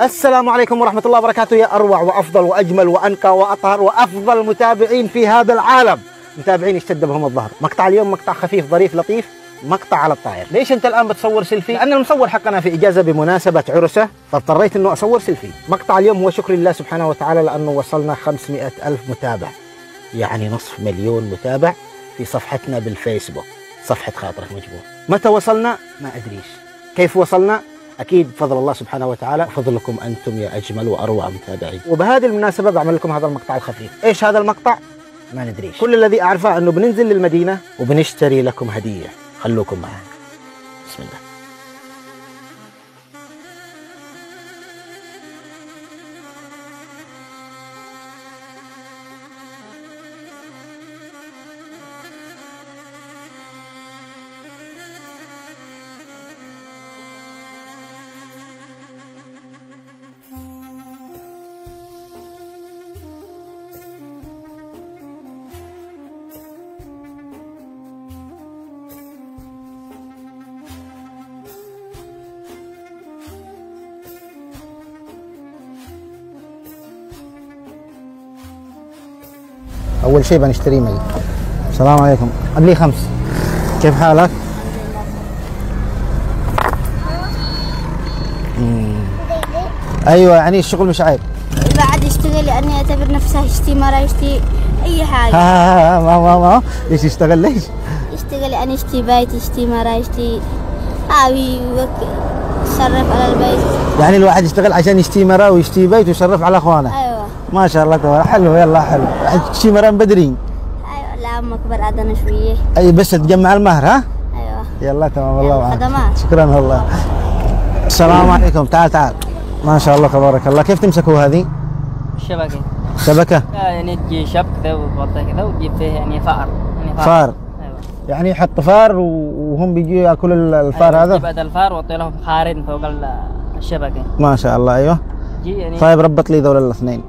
السلام عليكم ورحمة الله وبركاته. يا أروع وأفضل وأجمل وأنقى وأطهر وأفضل متابعين في هذا العالم. متابعين اشتد بهم الظهر. مقطع اليوم مقطع خفيف ظريف لطيف. مقطع على الطاير. ليش أنت الآن بتصور سيلفي؟ لأن المصور حقنا في إجازة بمناسبة عرسه فاضطريت إنه أصور سيلفي. مقطع اليوم هو شكر لله سبحانه وتعالى لأنه وصلنا 500 ألف متابع. يعني نصف مليون متابع في صفحتنا بالفيسبوك. صفحة خاطرك مجبور. متى وصلنا؟ ما أدريش. كيف وصلنا؟ أكيد بفضل الله سبحانه وتعالى. فضلكم أنتم يا أجمل وأروع متابعين وبهذه المناسبة بعمل لكم هذا المقطع الخفيف. إيش هذا المقطع؟ ما ندريش كل الذي أعرفه أنه بننزل للمدينة وبنشتري لكم هدية. خلوكم معنا. بسم الله. أول شيء بنشتري مي. السلام عليكم. لي خمس. كيف حالك؟ مم. أيوه يعني الشغل مش عيب. بعد يشتغل لأني أعتبر نفسه يشتي مرة يشتي أي ها حاجة ها ها ما ما ما ليش يشتغل؟ ليش؟ يشتغل لأني يشتي بيت يشتي مرة يشتي هاوي يصرف على البيت. يعني الواحد يشتغل عشان يشتي مرة ويشتي بيت ويشرف على أخوانه. أيوه. ما شاء الله تبارك. حلو يلا حلو. تشتي مرة من بدري. أيوه لا أم أكبر عدنا شوية. أي بس تجمع المهر ها؟ أيوه. يلا تمام الله يلا، معك خدمات. شكرا والله السلام عليكم. تعال تعال. ما شاء الله تبارك الله. كيف تمسكوا هذه؟ الشبكة شبكة؟ آه يعني تجي شبك ذا وتغطيه كذا وتجيب فيه يعني فأر. يعني فار. أيوه. يعني يحط فار وهم بيجي يأكل ال- الفار أيوة، هذا؟ تجيب هذا الفار وتعطي لهم خارج فوق ال- الشبكة. ما شاء الله أيوه. يعني طيب ربط لي ذول الاثنين.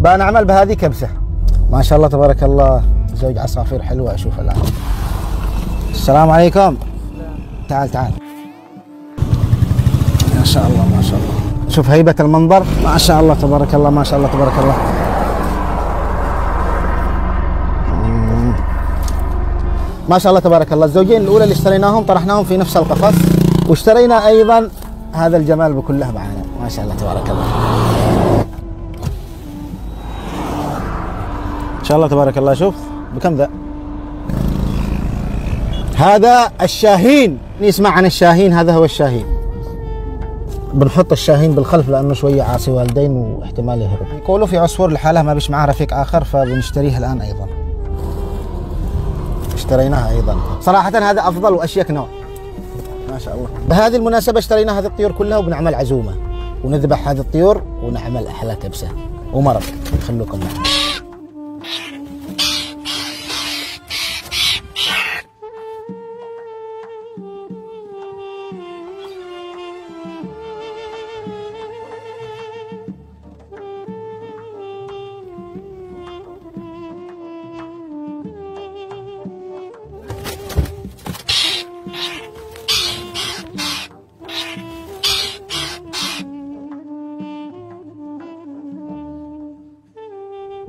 بنعمل بهذه كبسة. ما شاء الله تبارك الله. زوج عصافير حلوة أشوف الآن. السلام عليكم. تعال تعال. ما شاء الله ما شاء الله. شوف هيبة المنظر. ما شاء الله تبارك الله ما شاء الله تبارك الله. ما شاء الله تبارك الله. الزوجين الأولى اللي اشتريناهم طرحناهم في نفس القفص. واشترينا أيضا هذا الجمال بكله معنا ما شاء الله تبارك الله. شاء الله تبارك الله. شوف بكم ذا؟ هذا الشاهين. نسمع عن الشاهين. هذا هو الشاهين. بنحط الشاهين بالخلف لأنه شوية عاصي والدين واحتمال يهرب. يقولوا في عصفور لحالها ما بيش معها رفيق آخر فبنشتريها الآن أيضا. اشتريناها أيضا. صراحة هذا أفضل وأشيك نوع. ما شاء الله. بهذه المناسبة اشترينا هذه الطيور كلها وبنعمل عزومة. ونذبح هذه الطيور ونعمل أحلى كبسة. ومرق خلوكم معنا.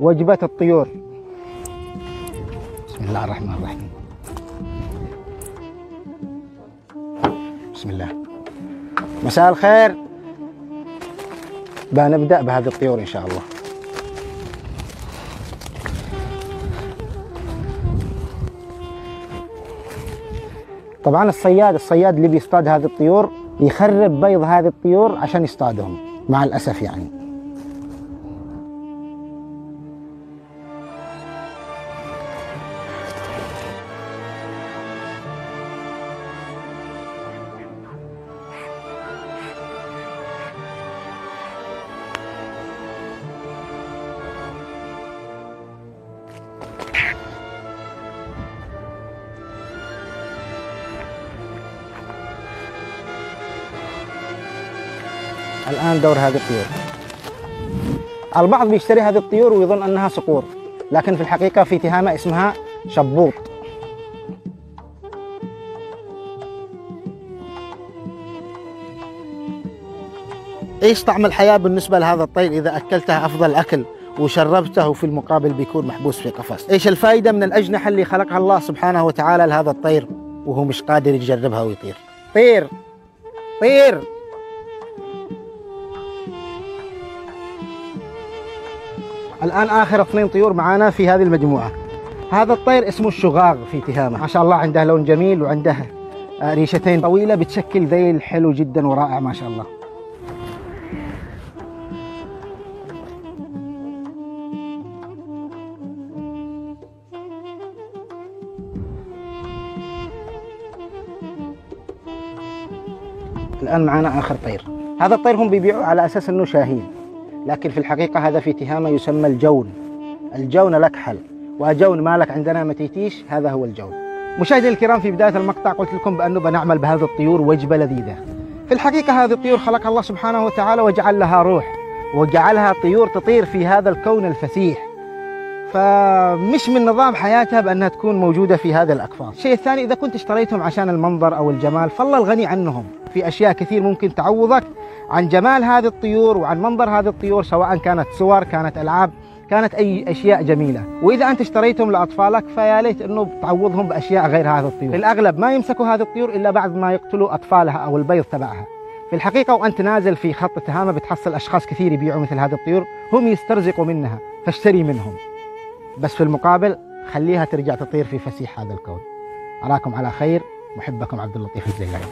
وجبة الطيور. بسم الله الرحمن الرحيم. بسم الله. مساء الخير. بنبدأ بهذه الطيور إن شاء الله. طبعا الصياد الصياد اللي بيصطاد هذه الطيور يخرب بيض هذه الطيور عشان يصطادهم مع الأسف يعني. الآن دور هذه الطيور. البعض بيشتري هذه الطيور ويظن أنها صقور لكن في الحقيقة في تهامة اسمها شبوط. إيش طعم الحياة بالنسبة لهذا الطير إذا أكلته أفضل أكل وشربته وفي المقابل بيكون محبوس في قفص؟ إيش الفائده من الأجنحة اللي خلقها الله سبحانه وتعالى لهذا الطير وهو مش قادر يجربها ويطير؟ طير! طير! الآن آخر اثنين طيور معانا في هذه المجموعة. هذا الطير اسمه الشغاغ في تهامه. ما شاء الله عنده لون جميل وعنده آه، ريشتين طويلة بتشكل ذيل حلو جدا ورائع ما شاء الله. الآن معنا آخر طير. هذا الطير هم بيبيعوه على أساس إنه شاهين. لكن في الحقيقة هذا في تهامة يسمى الجون. الجون لك حل وجون مالك عندنا ما تيتيش هذا هو الجون. مشاهدينا الكرام في بداية المقطع قلت لكم بانه بنعمل بهذه الطيور وجبة لذيذة. في الحقيقة هذه الطيور خلقها الله سبحانه وتعالى وجعل لها روح وجعلها طيور تطير في هذا الكون الفسيح. فمش من نظام حياتها بأنها تكون موجودة في هذا الاقفاص. الشيء الثاني إذا كنت اشتريتهم عشان المنظر أو الجمال فالله الغني عنهم، في أشياء كثير ممكن تعوضك عن جمال هذه الطيور وعن منظر هذه الطيور سواء كانت صور كانت ألعاب كانت أي أشياء جميلة. وإذا أنت اشتريتهم لأطفالك فيا ليت إنه تعوضهم بأشياء غير هذه الطيور. في الأغلب ما يمسكوا هذه الطيور إلا بعد ما يقتلوا أطفالها أو البيض تبعها. في الحقيقة وأنت نازل في خط التهامه بتحصل أشخاص كثير يبيعوا مثل هذه الطيور هم يسترزقوا منها فاشتري منهم. بس في المقابل خليها ترجع تطير في فسيح هذا الكون. أراكم على خير. محبكم عبد اللطيف الزيلاني